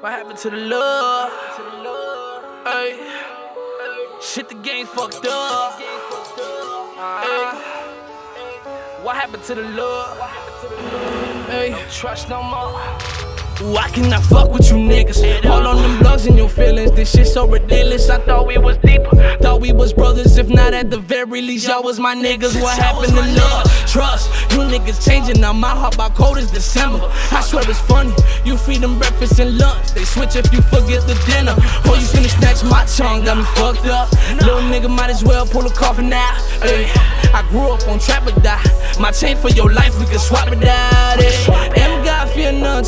What happened to the love? Hey, shit, the game fucked up. Hey, what happened to the love? Hey, trust no more. Why can I fuck with you niggas? All on them blogs and your feelings. This shit so ridiculous. I thought we was deeper. Thought we was brothers. If not, at the very least, y'all was my niggas. What happened to love? Trust. You niggas changing now. My heart by cold is December. I swear it's funny. You feed them breakfast and lunch. They switch if you forget the dinner. Or you finna snatch my tongue. Got me fucked up. Little nigga might as well pull a coffin out. Hey, I grew up on trap or die. My chain for your life, we can swap it out. Hey.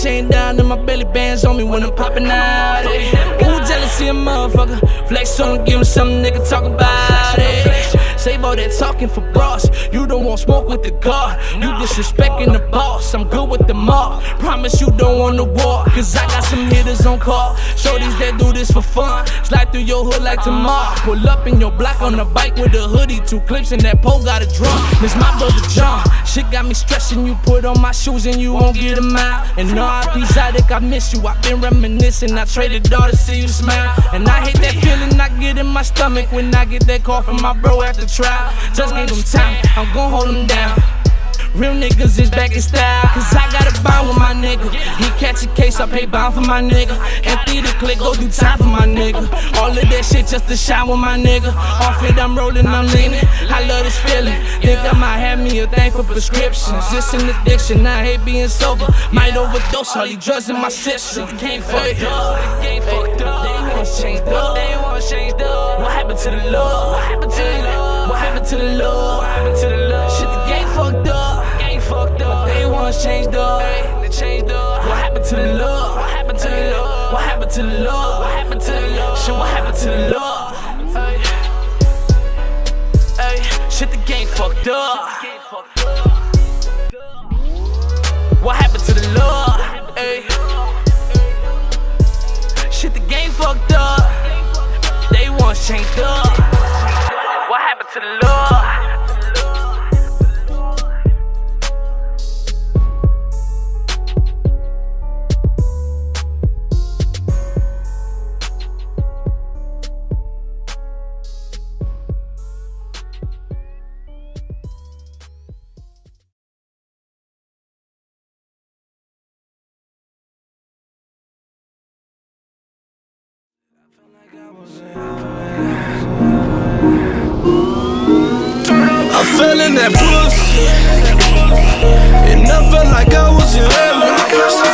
Chain down and my belly bands on me when I'm popping out. Hey. Ooh, jealousy a motherfucker. Flex on, give him something, nigga, talk about it. Save all that talking for bras. You don't want smoke with the guard. You disrespecting the boss. I'm good with the mob. Promise you don't want to war. Cause I got some hitters on call. Shorties that do this for fun. Slide through your hood like tomorrow. Pull up in your block on the bike with a hoodie, two clips, and that pole got a drum. This my brother John. Shit got me stressing. You put on my shoes and you won't get them out. And be Zadok, I miss you. I've been reminiscing. I traded all to see you smile. And I hate that feeling I get in my stomach when I get that call from my bro after trial. Just gave him time, I'm gon' hold him down. Real niggas is back in style, cause I got a bond with my nigga. He catch a case, I pay bond for my nigga. Empty the click, go do time for my nigga. All of that shit just to shine with my nigga. Off it, I'm rolling, I'm leaning. I love this feeling. Think I might have me a thing for prescriptions. It's an addiction, I hate being sober. Might overdose all these drugs in my system. Game fucked up, game fucked up. They wanna change up, they wanna change up. What happened to the love? What happened to the love? What happened to the love? Want changed up. They changed up. What happened to the love? What happened to the love? What happened to the love? What happened to the love? Shit, what happened to the love? Hey, shit, the game fucked up. What happened to the love? Hey, shit, the game fucked up. They want changed up. What happened to the love? I fell in that pussy. It never like I was in